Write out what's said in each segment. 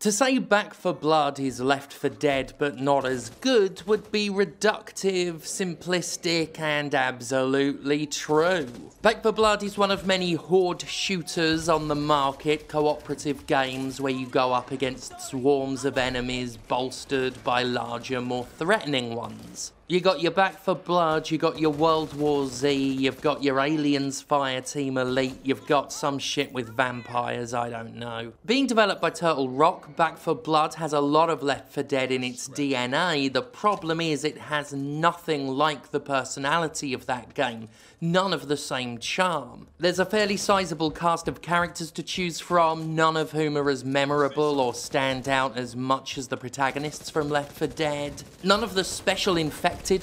To say Back 4 Blood is Left 4 Dead but not as good would be reductive, simplistic, and absolutely true. Back 4 Blood is one of many horde shooters on the market, cooperative games where you go up against swarms of enemies bolstered by larger, more threatening ones. You got your Back 4 Blood, you got your World War Z, you've got your Aliens Fireteam Elite, you've got some shit with vampires, I don't know. Being developed by Turtle Rock, Back 4 Blood has a lot of Left 4 Dead in its DNA. The problem is it has nothing like the personality of that game, none of the same charm. There's a fairly sizable cast of characters to choose from, none of whom are as memorable or stand out as much as the protagonists from Left 4 Dead. None of the special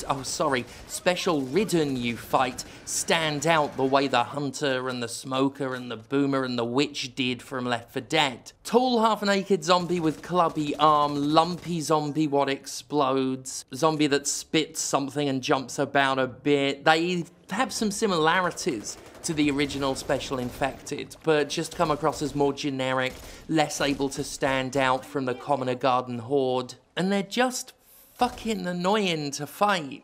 oh sorry, special ridden you fight stand out the way the hunter and the smoker and the boomer and the witch did from Left 4 Dead. Tall half-naked zombie with clubby arm, lumpy zombie what explodes, zombie that spits something and jumps about a bit. They have some similarities to the original Special Infected, but just come across as more generic, less able to stand out from the commoner garden horde. And they're just fucking annoying to fight.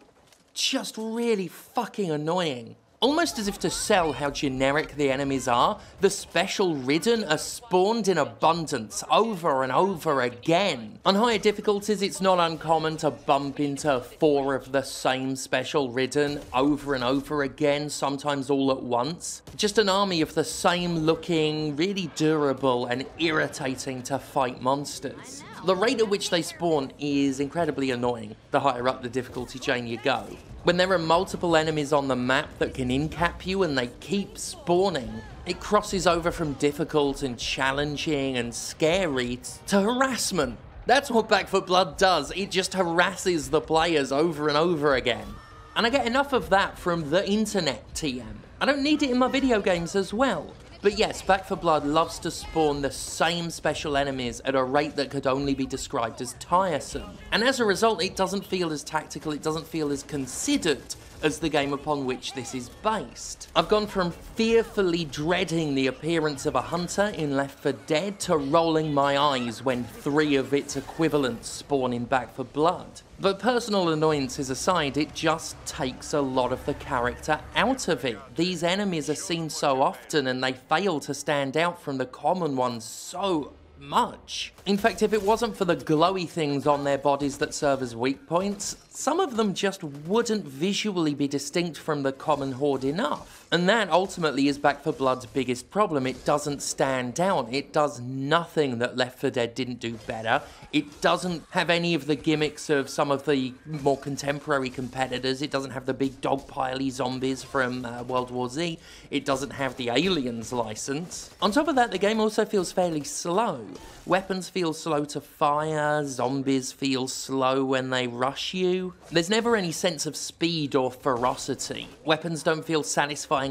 Just really fucking annoying. Almost as if to sell how generic the enemies are, the special ridden are spawned in abundance over and over again. On higher difficulties, it's not uncommon to bump into four of the same special ridden over and over again, sometimes all at once. Just an army of the same looking, really durable and irritating to fight monsters. The rate at which they spawn is incredibly annoying, the higher up the difficulty chain you go. When there are multiple enemies on the map that can incap you and they keep spawning, it crosses over from difficult and challenging and scary to harassment. That's what Back 4 Blood does, it just harasses the players over and over again. And I get enough of that from the internet TM. I don't need it in my video games as well. But yes, Back 4 Blood loves to spawn the same special enemies at a rate that could only be described as tiresome. And as a result, it doesn't feel as tactical, it doesn't feel as considered as the game upon which this is based. I've gone from fearfully dreading the appearance of a hunter in Left 4 Dead to rolling my eyes when three of its equivalents spawn in Back 4 Blood. But personal annoyances aside, it just takes a lot of the character out of it. These enemies are seen so often and they fail to stand out from the common ones so much. In fact, if it wasn't for the glowy things on their bodies that serve as weak points, some of them just wouldn't visually be distinct from the common horde enough. And that ultimately is Back 4 Blood's biggest problem. It doesn't stand out. It does nothing that Left 4 Dead didn't do better. It doesn't have any of the gimmicks of some of the more contemporary competitors. It doesn't have the big dogpiley zombies from uh, World War Z. It doesn't have the Aliens license. On top of that, the game also feels fairly slow. Weapons feel slow to fire, zombies feel slow when they rush you. There's never any sense of speed or ferocity. Weapons don't feel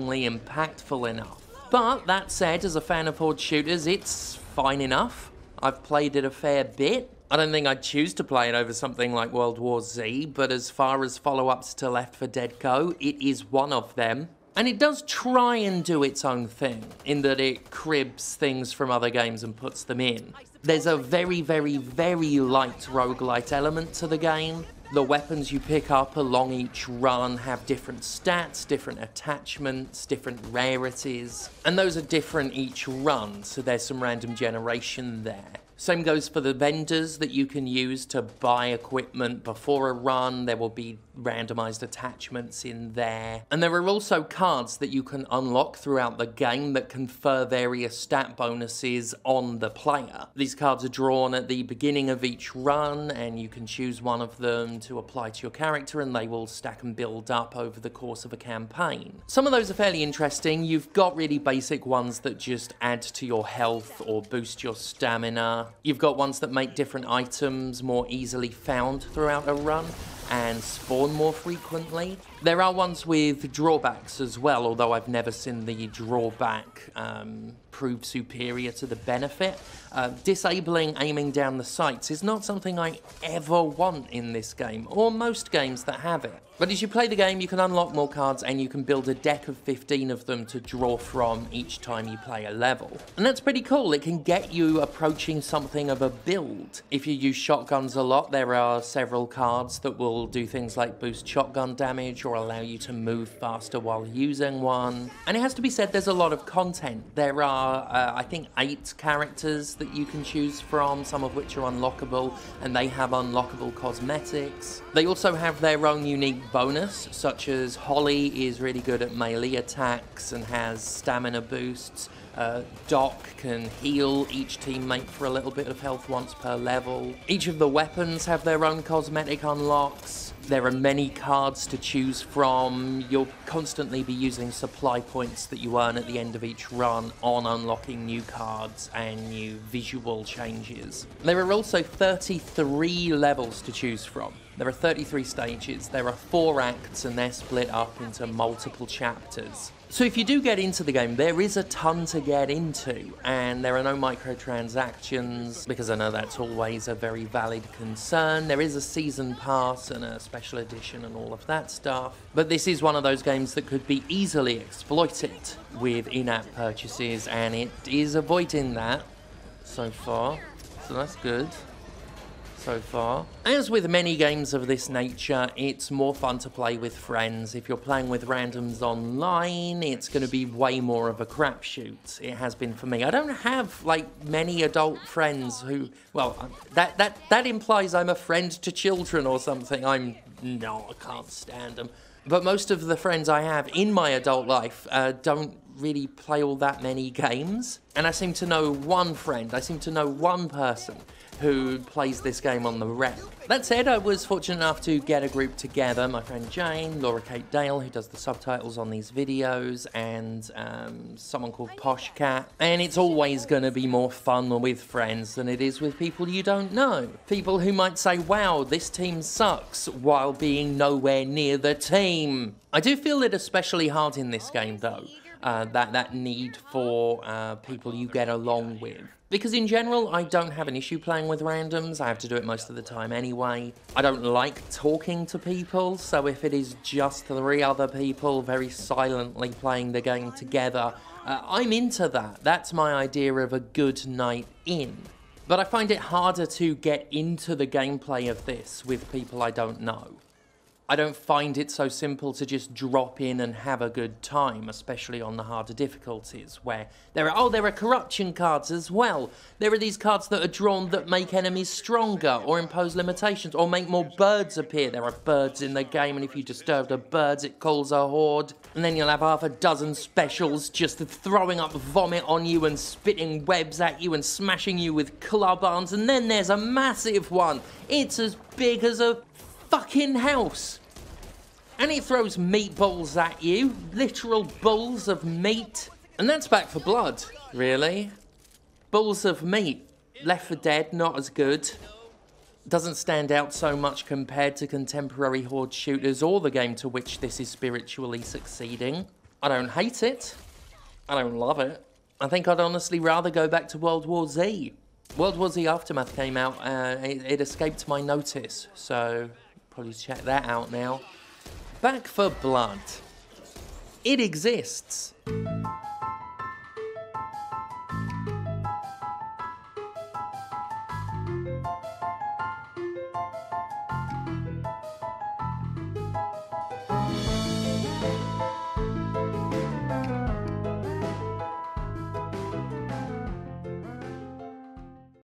impactful enough. But that said, as a fan of horde shooters, it's fine enough. I've played it a fair bit. I don't think I'd choose to play it over something like World War Z, but as far as follow-ups to Left 4 Dead go, it is one of them. And it does try and do its own thing, in that it cribs things from other games and puts them in. There's a very, very, very light roguelite element to the game. The weapons you pick up along each run have different stats, different attachments, different rarities, and those are different each run, so there's some random generation there. Same goes for the vendors that you can use to buy equipment before a run. There will be randomized attachments in there. And there are also cards that you can unlock throughout the game that confer various stat bonuses on the player. These cards are drawn at the beginning of each run, and you can choose one of them to apply to your character, and they will stack and build up over the course of a campaign. Some of those are fairly interesting. You've got really basic ones that just add to your health or boost your stamina. You've got ones that make different items more easily found throughout a run and spawn more frequently. There are ones with drawbacks as well, although I've never seen the drawback um, prove superior to the benefit. Uh, disabling aiming down the sights is not something I ever want in this game, or most games that have it. But as you play the game, you can unlock more cards and you can build a deck of 15 of them to draw from each time you play a level. And that's pretty cool. It can get you approaching something of a build. If you use shotguns a lot, there are several cards that will do things like boost shotgun damage or allow you to move faster while using one. And it has to be said, there's a lot of content. There are, uh, I think, eight characters that you can choose from, some of which are unlockable, and they have unlockable cosmetics. They also have their own unique bonus, such as Holly is really good at melee attacks and has stamina boosts. Uh, Doc can heal each teammate for a little bit of health once per level. Each of the weapons have their own cosmetic unlocks. There are many cards to choose from. You'll constantly be using supply points that you earn at the end of each run on unlocking new cards and new visual changes. There are also 33 levels to choose from. There are 33 stages, there are four acts, and they're split up into multiple chapters. So if you do get into the game, there is a ton to get into, and there are no microtransactions, because I know that's always a very valid concern. There is a season pass and a special edition and all of that stuff, but this is one of those games that could be easily exploited with in-app purchases, and it is avoiding that so far, so that's good so far. As with many games of this nature, it's more fun to play with friends. If you're playing with randoms online, it's going to be way more of a crapshoot. It has been for me. I don't have like many adult friends who, well, that that that implies I'm a friend to children or something. I'm no, I can't stand them. But most of the friends I have in my adult life uh, don't really play all that many games. And I seem to know one friend, I seem to know one person who plays this game on the rec. That said, I was fortunate enough to get a group together. My friend Jane, Laura Kate Dale, who does the subtitles on these videos, and um, someone called Posh Cat. And it's always going to be more fun with friends than it is with people you don't know. People who might say, wow, this team sucks, while being nowhere near the team. I do feel it especially hard in this game, though. Uh, that, that need for uh, people you get along with. Because in general, I don't have an issue playing with randoms. I have to do it most of the time anyway. I don't like talking to people, so if it is just three other people very silently playing the game together, uh, I'm into that. That's my idea of a good night in. But I find it harder to get into the gameplay of this with people I don't know. I don't find it so simple to just drop in and have a good time, especially on the harder difficulties, where there are, oh, there are corruption cards as well. There are these cards that are drawn that make enemies stronger, or impose limitations, or make more birds appear. There are birds in the game, and if you disturb the birds, it calls a horde. And then you'll have half a dozen specials just throwing up vomit on you and spitting webs at you and smashing you with club arms. And then there's a massive one. It's as big as a fucking house and it throws meatballs at you, literal balls of meat. And that's back for blood, really. Balls of meat. Left 4 Dead, not as good. Doesn't stand out so much compared to contemporary horde shooters or the game to which this is spiritually succeeding. I don't hate it. I don't love it. I think I'd honestly rather go back to World War Z. World War Z Aftermath came out, uh, it, it escaped my notice, so probably check that out now. Back 4 Blood. It exists.